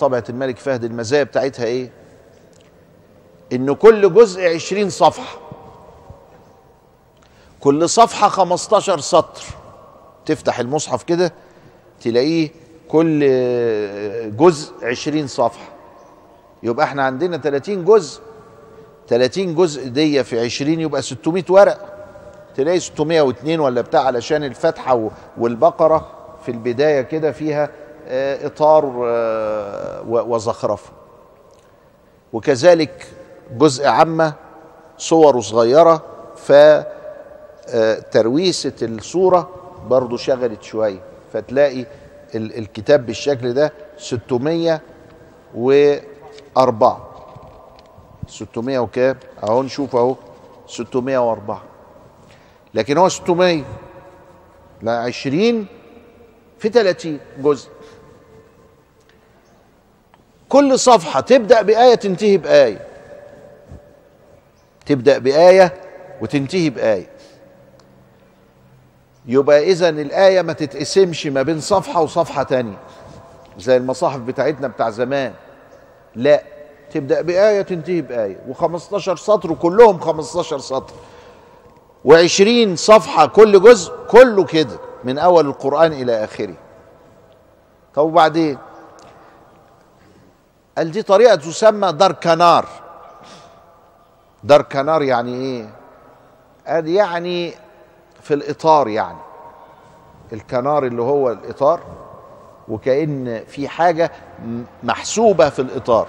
طبعة الملك فهد المزايا بتاعتها إيه؟ إن كل جزء عشرين صفحة. كل صفحة خمستاشر سطر. تفتح المصحف كده تلاقيه كل جزء عشرين صفحة. يبقى إحنا عندنا 30 جزء. 30 جزء دي في 20 يبقى 600 ورق. تلاقي 602 ولا بتاع علشان الفاتحة والبقرة في البداية كده فيها إطار وزخرفة. وكذلك جزء عامة صوره صغيرة فترويسة الصورة برضو شغلت شوية. فتلاقي الكتاب بالشكل ده 604 600 وكام؟ أهو نشوف أهو. 604 لكن هو 600 لا 20 في 30 جزء. كل صفحة تبدأ بآية تنتهي بآية. تبدأ بآية وتنتهي بآية. يبقى إذا الآية ما تتقسمش ما بين صفحة وصفحة تانية. زي المصاحف بتاعتنا بتاع زمان. لا تبدأ بآية تنتهي بآية. و15 سطر وكلهم 15 سطر. و20 صفحة كل جزء كله كده. من أول القرآن إلى آخره. طب وبعدين؟ قال دي طريقة تسمى دار كنار. دار كنار يعني إيه؟ قال يعني في الإطار يعني. الكنار اللي هو الإطار وكأن في حاجة محسوبة في الإطار.